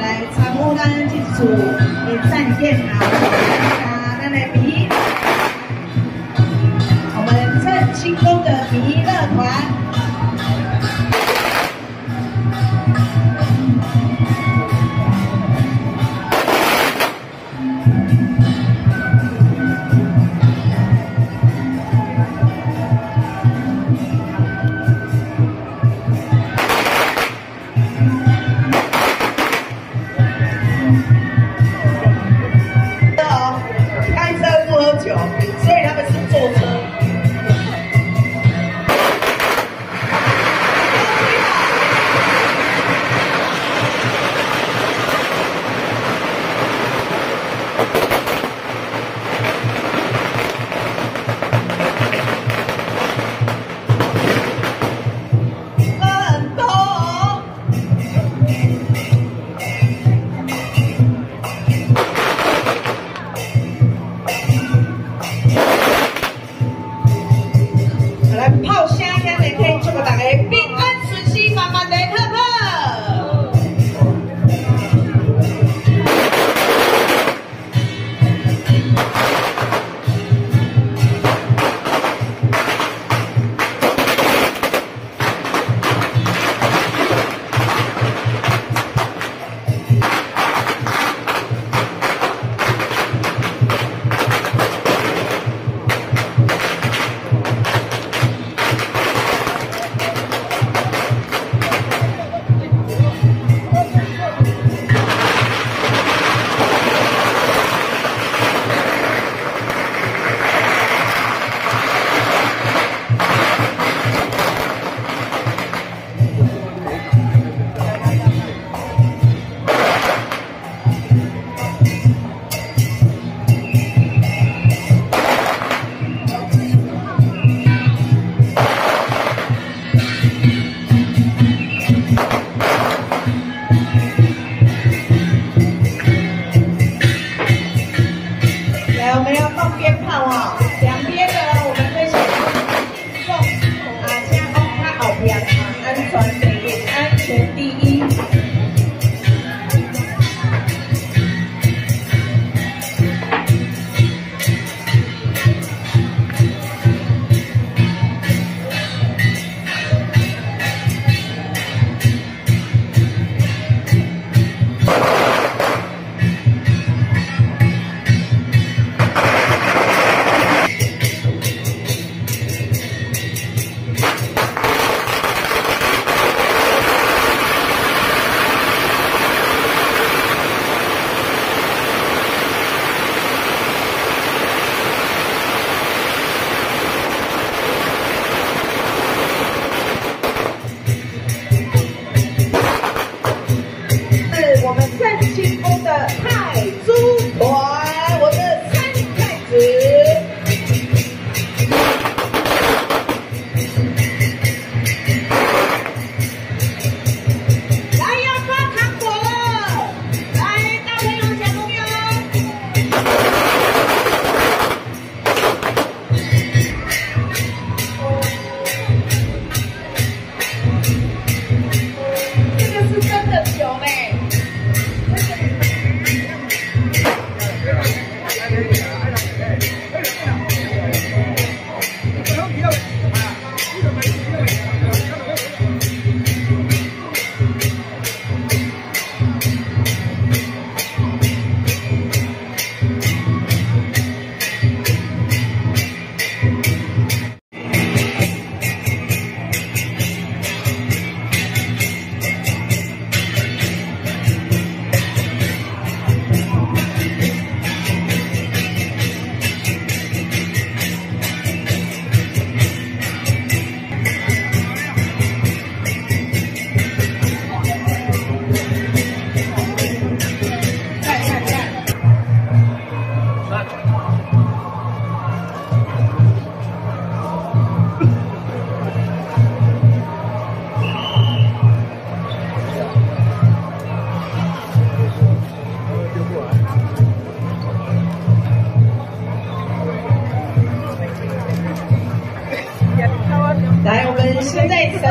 来参观这座的战舰啊！啊，咱来比。不要放鞭炮啊。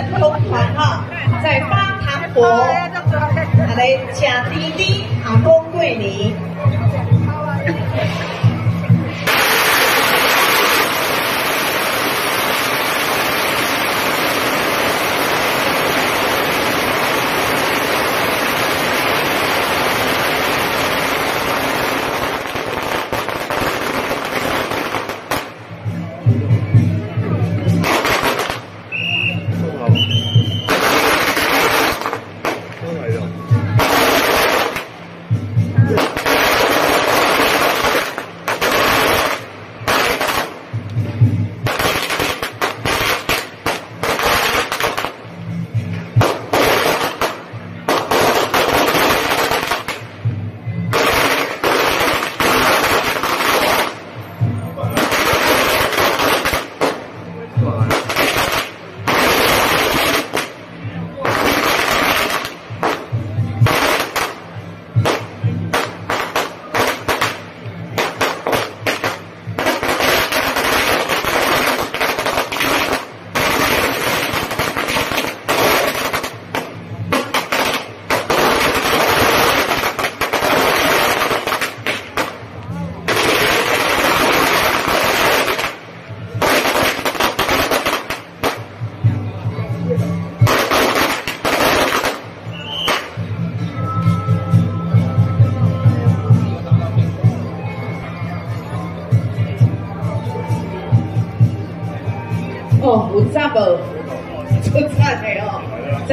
团哈，在发糖果，好嘞，请滴滴阿，恭贵你。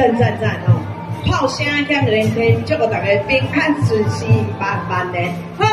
赞赞赞哦！炮声响连天，祝福大家平安顺遂、万万的，好？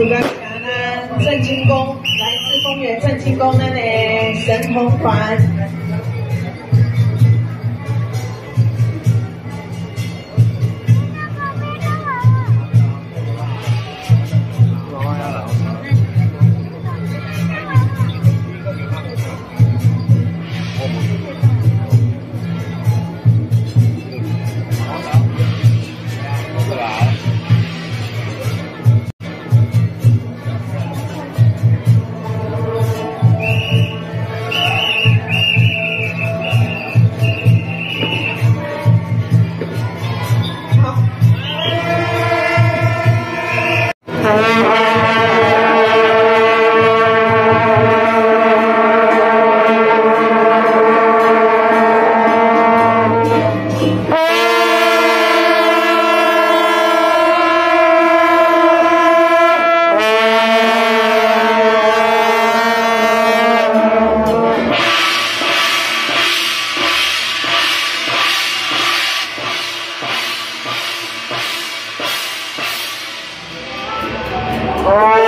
再次祝贺感恩正清宫来自丰原正清宫的呢神童团。Oh.